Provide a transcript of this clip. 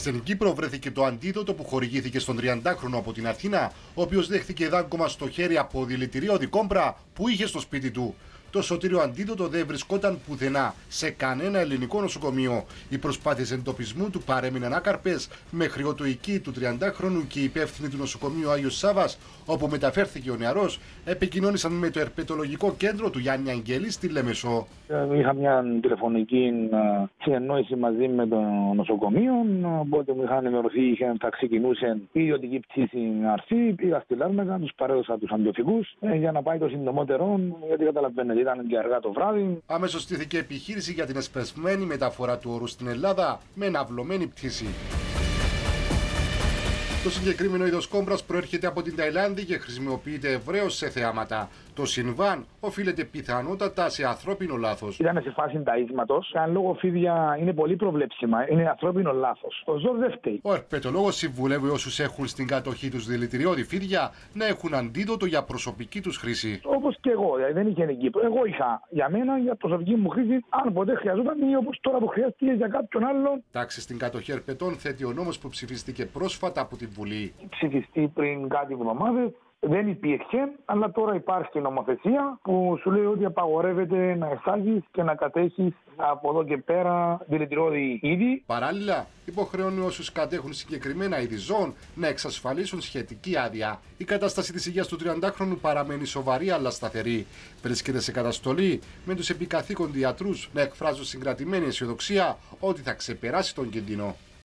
Στην Κύπρο βρέθηκε το αντίδοτο που χορηγήθηκε στον 30χρονο από την Αθήνα, ο οποίος δέχθηκε δάγκωμα στο χέρι από δηλητηριώδη δικόμπρα που είχε στο σπίτι του. Το σωτήριο αντίδοτο δεν βρισκόταν πουθενά σε κανένα ελληνικό νοσοκομείο. Οι προσπάθειες εντοπισμού του παρέμειναν άκαρπες, μέχρι ότου εκεί του 30χρονου και οι υπεύθυνοι του νοσοκομείου Άγιος Σάβας, όπου μεταφέρθηκε ο νεαρός, επικοινώνησαν με το ερπετολογικό κέντρο του Γιάννη Αγγέλη στη Λέμεσο. Ε, είχα μια τηλεφωνική ε, συνεννόηση μαζί με το νοσοκομείο, οπότε μου είχαν ενημερωθεί θα ξεκινούσε η ιδιωτική πτήση να έρθει. Πήγα στη Λάρμεγα, τους παρέδωσα τους αντιοφυγούς ε, για να πάει το συντομότερο, γιατί καταλαβαίνετε ήταν και αργά το βράδυ. Αμέσως στήθηκε επιχείρηση για την εσπεσμένη μεταφορά του όρου στην Ελλάδα με εναυλωμένη πτήση. Το συγκεκριμένο είδος κόμπρας προέρχεται από την Ταϊλάνδη και χρησιμοποιείται ευρέως σε θεάματα. Το συμβάν οφείλεται πιθανότατα σε ανθρώπινο λάθος. Ήταν σε φάση ταΐσματο. Αν λόγω φίδια είναι πολύ προβλέψιμα, είναι ανθρώπινο λάθος. Ο ζώο δεν φταίει. Ο ερπετολόγος συμβουλεύει όσους έχουν στην κατοχή τους δηλητηριώδη φίδια να έχουν αντίδοτο για προσωπική τους χρήση. Όπως και εγώ, δηλαδή δεν είχε εκεί. Εγώ είχα για μένα, για προσωπική μου χρήση, αν ποτέ χρειαζόταν ή όπως τώρα που χρειάστηκε για κάποιον άλλον. Τάξη στην κατοχή ερπετών θέτει ο νόμος που ψηφίστηκε πρόσφατα από την Βουλή. Ψηφιστεί πριν κάτι εβδομάδες δεν υπήρχε, αλλά τώρα υπάρχει νομοθεσία που σου λέει ότι απαγορεύεται να εισάγεις και να κατέχεις από εδώ και πέρα δηλητηριώδη είδη. Παράλληλα, υποχρεώνει όσους κατέχουν συγκεκριμένα είδη ζώων να εξασφαλίσουν σχετική άδεια. Η κατάσταση της υγείας του 30χρονου παραμένει σοβαρή αλλά σταθερή. Βρίσκεται σε καταστολή με τους επικαθήκον ιατρούς να εκφράζουν συγκρατημένη αισιοδοξία ότι θα ξεπεράσει τον κινδυνό.